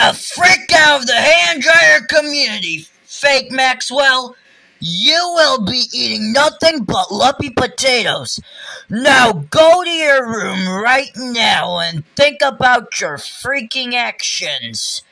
The frick out of the hand dryer community, fake Maxwell. You will be eating nothing but lumpy potatoes. Now go to your room right now and think about your freaking actions.